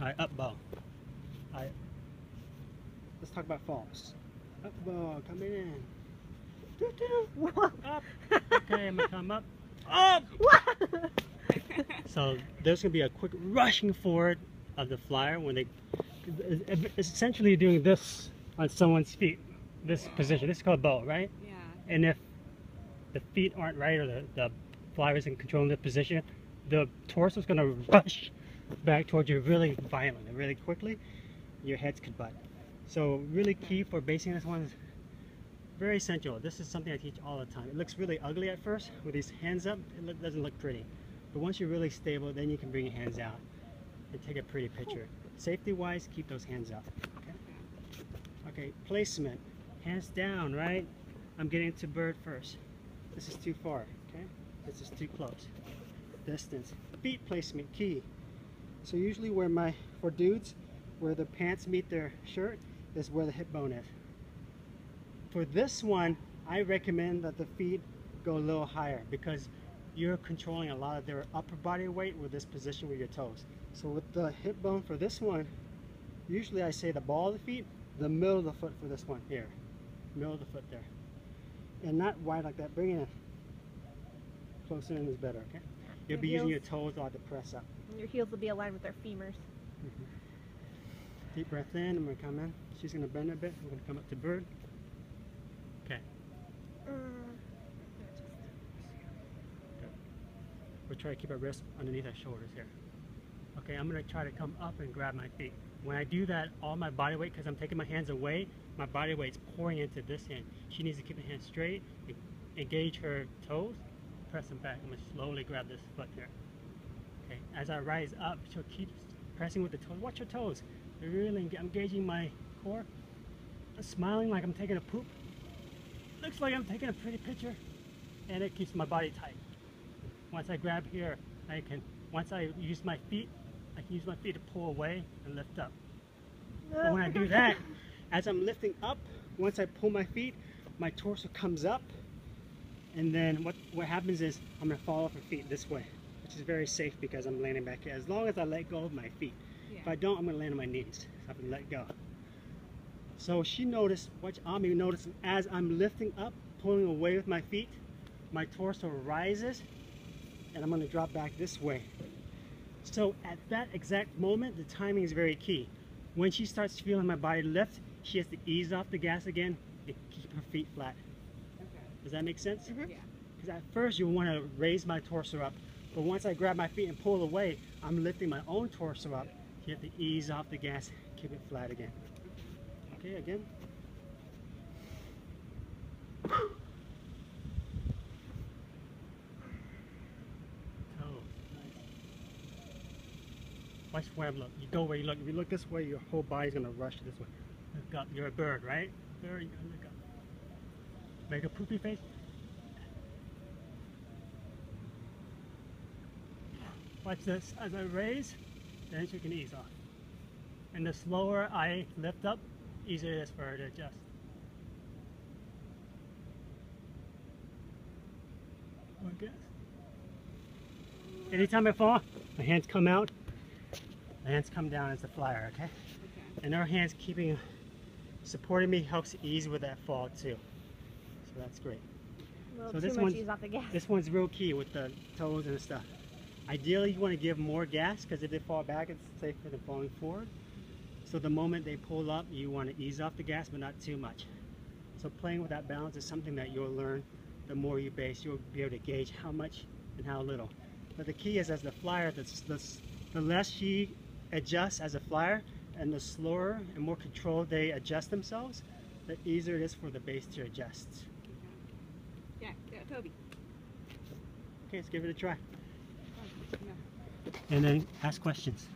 All right, up bow. All right. Let's talk about falls. Up bow, coming in. Doo -doo. Up. Okay, I'm gonna come up. Up. So there's gonna be a quick rushing forward of the flyer when they. Essentially doing this on someone's feet. This position. This is called bow, right? Yeah. And if the feet aren't right or the, the flyer isn't controlling the position, the torso is going to rush back towards you really violently, really quickly. Your head's could butt. So really key for basing this one is very essential. This is something I teach all the time. It looks really ugly at first with these hands up. It doesn't look pretty. But once you're really stable, then you can bring your hands out and take a pretty picture. Safety wise, keep those hands up. Okay. Okay, placement. Hands down, right? I'm getting to bird first. This is too far, okay? This is too close. Distance. Feet placement, key. So usually where my, for dudes, where the pants meet their shirt is where the hip bone is. For this one, I recommend that the feet go a little higher because you're controlling a lot of their upper body weight with this position with your toes. So with the hip bone for this one, usually I say the ball of the feet, the middle of the foot for this one here. Middle of the foot there. And not wide like that, bring it in. Closer in is better, okay? You'll be using your heels. toes a lot to press up. And your heels will be aligned with their femurs. Mm-hmm. Deep breath in, I'm gonna come in. She's gonna bend a bit. We're gonna come up to bird. Okay, uh, we'll try to keep our wrists underneath our shoulders here. Okay, I'm gonna try to come up and grab my feet. When I do that, all my body weight, because I'm taking my hands away, my body weight's pouring into this hand. She needs to keep the hand straight, en- engage her toes, press them back. I'm gonna slowly grab this foot here. Okay, as I rise up, she'll keep pressing with the toes. Watch your toes. They're really enga- engaging my core. I'm smiling like I'm taking a poop. Looks like I'm taking a pretty picture, and it keeps my body tight. Once I grab here, I can. Once I use my feet, I can use my feet to pull away and lift up. But when I do that, as I'm lifting up, once I pull my feet, my torso comes up, and then what what happens is I'm gonna fall off my feet this way, which is very safe because I'm landing back here. As long as I let go of my feet. If I don't, I'm gonna land on my knees. So I to let go. So she noticed, watch Ami notice as I'm lifting up, pulling away with my feet, my torso rises, and I'm gonna drop back this way. So at that exact moment, the timing is very key. When she starts feeling my body lift, she has to ease off the gas again and keep her feet flat. Okay. Does that make sense? Mhm. Yeah. Because at first you want to raise my torso up, but once I grab my feet and pull away, I'm lifting my own torso up. You have to ease off the gas, keep it flat again. Okay, again. Toes. Watch where I'm look. You go where you look. If you look this way, your whole body's gonna rush this way. Look up. You're a bird, right? Bird, you gotta look up. Make a poopy face. Watch this. As I raise, then she can ease off. And the slower I lift up, easier it is for her to adjust. Guess. Anytime I fall, my hands come out, my hands come down as the flyer, okay? Okay. And her hands keeping, supporting me helps ease with that fall too. That's great. So this one's- ease off the gas. This one's real key with the toes and stuff. Ideally, you want to give more gas because if they fall back, it's safer than falling forward. So the moment they pull up, you want to ease off the gas, but not too much. So playing with that balance is something that you'll learn. The more you base, you'll be able to gauge how much and how little. But the key is as the flyer, the, the, the less she adjusts as a flyer, and the slower and more controlled they adjust themselves, the easier it is for the base to adjust. Toby. Okay, let's give it a try. Come on, come on. And then ask questions.